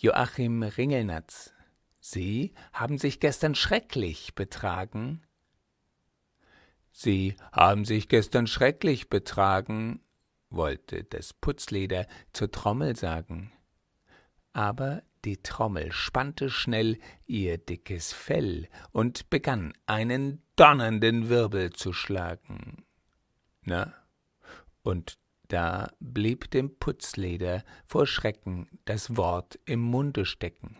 Joachim Ringelnatz, Sie haben sich gestern schrecklich betragen. Sie haben sich gestern schrecklich betragen, wollte das Putzleder zur Trommel sagen. Aber die Trommel spannte schnell ihr dickes Fell und begann einen donnernden Wirbel zu schlagen. Na, und da blieb dem Putzleder vor Schrecken das Wort im Munde stecken.